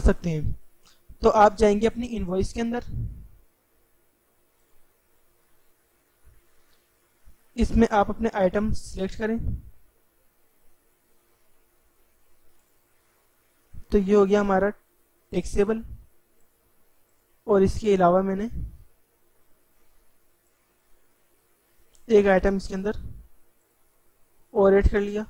सकते हैं। तो आप जाएँगे अपनी इनवॉइस के अंदर। इसमें आप अपने आइटम सिलेक्ट करें। तो ये हो गया हमारा टेक्सेबल और इसके अलावा मैंने एक आइटम इसके अंदर और ऐड कर लिया।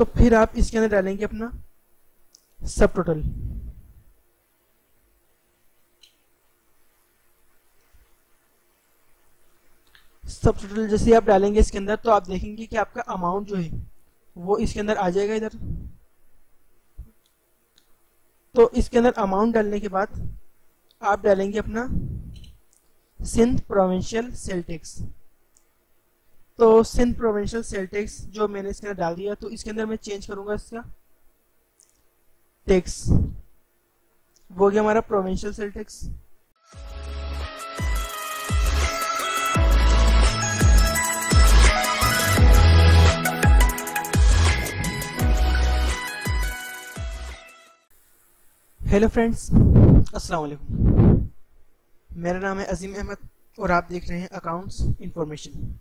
तो फिर आप इसके अंदर डालेंगे अपना सब टोटल सब टोटल जैसे आप डालेंगे इसके अंदर तो आप देखेंगे कि आपका अमाउंट जो है, वो इसके अंदर आ जाएगा इधर। तो इसके अंदर अमाउंट डालने के बाद आप डालेंगे अपना सिंध प्रोविंशियल सेल टैक्स तो सिंध प्रोविंशियल सेल टैक्स जो मैंने इसके अंदर डाल दिया तो इसके अंदर मैं चेंज करूँगा इसका टैक्स वो गया हमारा provincial sale tax hello friends, अस्सलाम वालेकुम। मेरा नाम है अजीम अहमद और आप देख रहे हैं अकाउंट्स इंफॉर्मेशन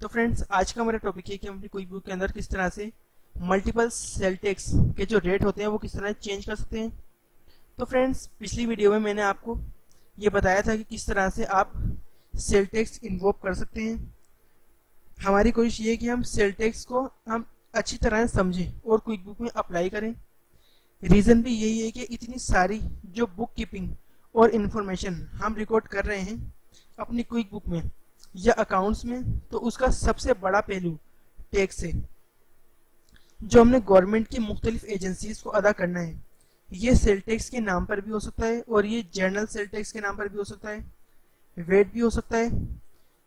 तो फ्रेंड्स आज का हमारा टॉपिक है कि हम अपनी कोई बुक के अंदर किस तरह से मल्टीपल सेल टैक्स के जो रेट होते हैं, वो किस तरह चेंज कर सकते हैं। तो फ्रेंड्स पिछली वीडियो में मैंने आपको ये बताया था कि किस तरह से आप सेल टैक्स इन्वॉल्व कर सकते हैं। हमारी कोशिश ये है कि हम सेल टैक्स को हम अच्छी तरह समझें और क्विक बुक में अप्लाई करें। रीज़न भी यही है कि इतनी सारी जो बुक कीपिंग और इन्फॉर्मेशन हम रिकॉर्ड कर रहे हैं अपनी क्विक बुक में। या अकाउंट्स में तो उसका सबसे बड़ा पहलू टैक्स है। जो हमने गवर्नमेंट की मुख्तलिफ़ एजेंसीज को अदा करना है, ये सेल टैक्स के नाम पर भी हो सकता है और ये जनरल सेल टैक्स के नाम पर भी हो सकता है वेट भी हो सकता है,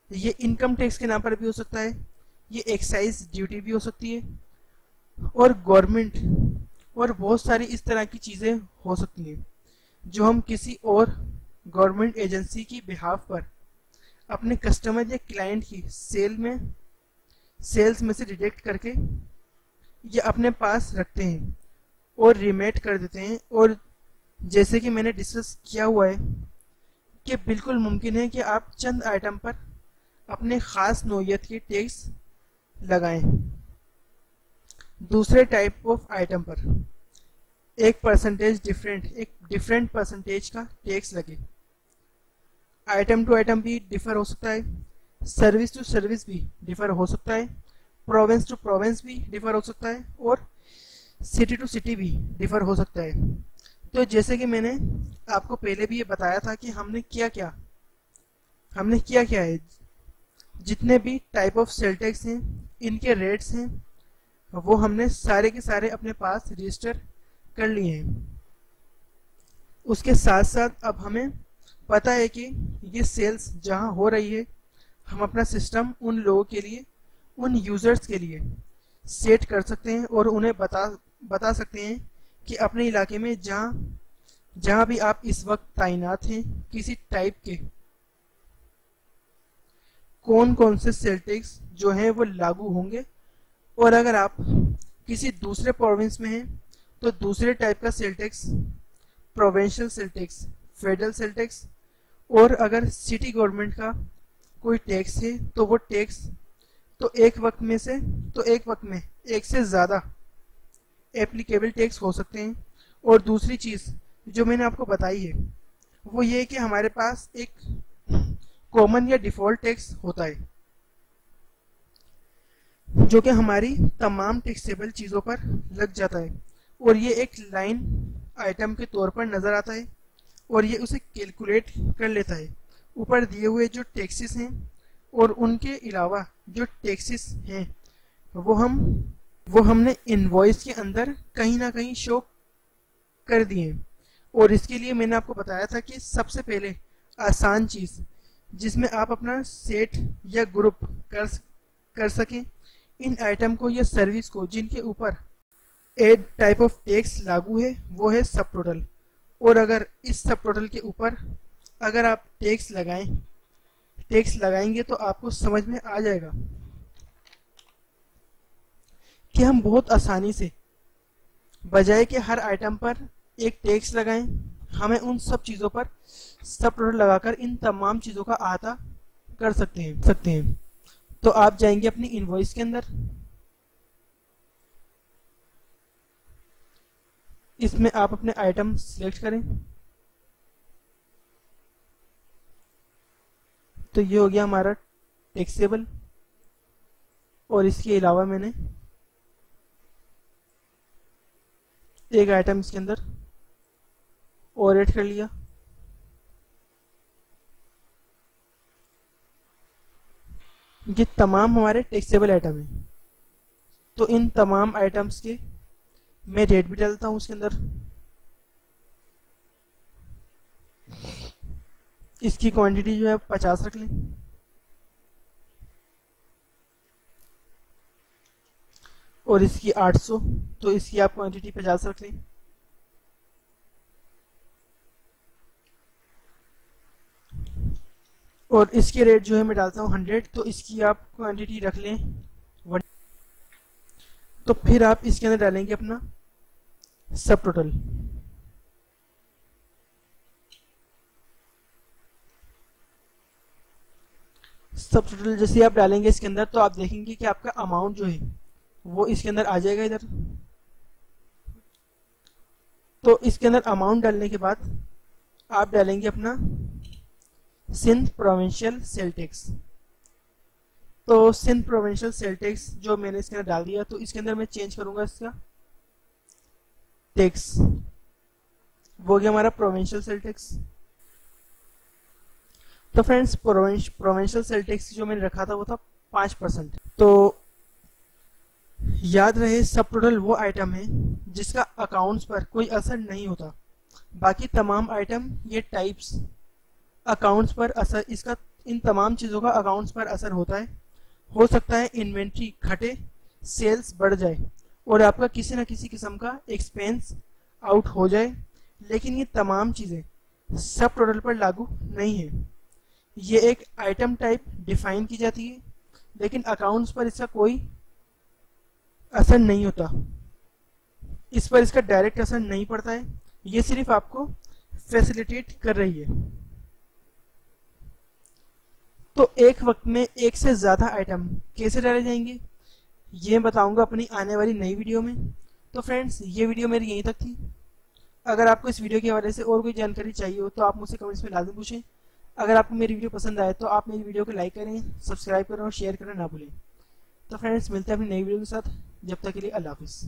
ये इनकम टैक्स के नाम पर भी हो सकता है, ये एक्साइज ड्यूटी भी हो सकती है और गवर्नमेंट और बहुत सारी इस तरह की चीज़ें हो सकती हैं, जो हम किसी और गवर्नमेंट एजेंसी की बिहाफ पर अपने कस्टमर या क्लाइंट की सेल में सेल्स में से डिटेक्ट करके या अपने पास रखते हैं और रिमेट कर देते हैं। और जैसे कि मैंने डिस्कस किया हुआ है कि बिल्कुल मुमकिन है कि आप चंद आइटम पर अपने ख़ास नोयत के टैक्स लगाएँ। दूसरे टाइप ऑफ़ आइटम पर एक परसेंटेज डिफरेंट एक डिफरेंट परसेंटेज का टैक्स लगे। आइटम टू आइटम भी डिफर हो सकता है सर्विस टू सर्विस भी डिफर हो सकता है प्रोविंस टू प्रोविंस भी डिफर हो सकता है और सिटी टू सिटी भी डिफर हो सकता है। तो जैसे कि मैंने आपको पहले भी ये बताया था कि हमने किया क्या? हमने किया क्या है? जितने भी टाइप ऑफ़ सेल टैक्स हैं, इनके रेट्स हैं, वो हमने सारे के सारे अपने पास रजिस्टर कर लिए हैं। उसके साथ साथ अब हमें पता है कि ये सेल्स जहाँ हो रही है, हम अपना सिस्टम उन लोगों के लिए, उन यूज़र्स के लिए सेट कर सकते हैं और उन्हें बता बता सकते हैं कि अपने इलाके में जहाँ जहाँ भी आप इस वक्त तैनात हैं, किसी टाइप के कौन कौन से सेल टैक्स जो हैं वो लागू होंगे। और अगर आप किसी दूसरे प्रोविंस में हैं तो दूसरे टाइप का sale tax provincial federal sale tax और अगर सिटी गवर्नमेंट का कोई टैक्स है तो वो टैक्स तो एक वक्त में से तो एक वक्त में, एक से ज़्यादा एप्लीकेबल टैक्स हो सकते हैं। और दूसरी चीज़ जो मैंने आपको बताई है, वो ये कि हमारे पास एक कॉमन या डिफ़ॉल्ट टैक्स होता है, जो कि हमारी तमाम टैक्सेबल चीज़ों पर लग जाता है। और ये एक लाइन आइटम के तौर पर नज़र आता है। और ये उसे कैलकुलेट कर लेता है। ऊपर दिए हुए जो टैक्सेस हैं और उनके अलावा जो टैक्सेस हैं, वो हम, वो हमने इनवॉइस के अंदर कहीं ना कहीं शो कर दिए और इसके लिए मैंने आपको बताया था कि सबसे पहले आसान चीज़ जिसमें आप अपना सेट या ग्रुप कर कर सकें, इन आइटम को या सर्विस को जिनके ऊपर एड टाइप ऑफ़ टैक्स लागू है, वो है सब टोटल और अगर इस सब टोटल के ऊपर अगर आप टैक्स लगाएँ टैक्स लगाएँगे तो आपको समझ में आ जाएगा कि हम बहुत आसानी से, बजाय कि हर आइटम पर एक टैक्स लगाएँ, हमें उन सब चीज़ों पर सब टोटल लगाकर इन तमाम चीज़ों का अहाता कर सकते हैं सकते हैं। तो आप जाएँगे अपनी इनवॉइस के अंदर इसमें आप अपने आइटम सिलेक्ट करें। तो ये हो गया हमारा टेक्सेबल और इसके अलावा मैंने एक आइटम इसके अंदर और एड कर लिया। ये तमाम हमारे टेक्सेबल आइटम हैं। तो इन तमाम आइटम्स के मैं रेट भी डालता हूँ उसके अंदर। इसकी क्वांटिटी जो है पचास रख लें। और इसकी 800 तो इसकी आप क्वांटिटी पचास रख लें। और इसके रेट जो है मैं डालता हूँ हंड्रेड तो इसकी आप क्वांटिटी रख लें। तो फिर आप इसके अंदर डालेंगे अपना सब टोटल सब टोटल जैसे आप डालेंगे इसके अंदर तो आप देखेंगे कि आपका अमाउंट जो है, वो इसके अंदर आ जाएगा इधर। तो इसके अंदर अमाउंट डालने के बाद आप डालेंगे अपना सिंध प्रोविंशियल सेल टैक्स तो सिंध प्रोविंशियल सेल टैक्स जो मैंने इसके अंदर डाल दिया तो इसके अंदर मैं चेंज करूँगा इसका। टैक्स वो गया हमारा प्रोविंशियल सेल टैक्स तो फ्रेंड्स प्रोविंशियल सेल टैक्स जो मैंने रखा था, वो था पाँच परसेंट। तो याद रहे, सब टोटल वो आइटम है, जिसका अकाउंट्स पर कोई असर नहीं होता। बाकी तमाम आइटम ये टाइप्स अकाउंट्स पर असर, इसका, इन तमाम चीज़ों का अकाउंट्स पर असर होता है। हो सकता है इन्वेंट्री घटे, सेल्स बढ़ जाए और आपका किसी न किसी किस्म का एक्सपेंस आउट हो जाए। लेकिन ये तमाम चीज़ें सब टोटल पर लागू नहीं है। ये एक आइटम टाइप डिफाइन की जाती है, लेकिन अकाउंट्स पर इसका कोई असर नहीं होता। इस पर इसका डायरेक्ट असर नहीं पड़ता है। ये सिर्फ़ आपको फैसिलिटेट कर रही है। तो एक वक्त में एक से ज़्यादा आइटम कैसे डाले जाएँगे? ये बताऊँगा अपनी आने वाली नई वीडियो में। तो फ्रेंड्स ये वीडियो मेरी यहीं तक थी। अगर आपको इस वीडियो के हवाले से और कोई जानकारी चाहिए हो तो आप मुझसे कमेंट्स में लाजम पूछें। अगर आपको मेरी वीडियो पसंद आए तो आप मेरी वीडियो को लाइक करें सब्सक्राइब करें और शेयर करना ना भूलें। तो फ्रेंड्स मिलते हैं अपनी नई वीडियो के साथ। जब तक के लिए अल्लाह हाफिज़।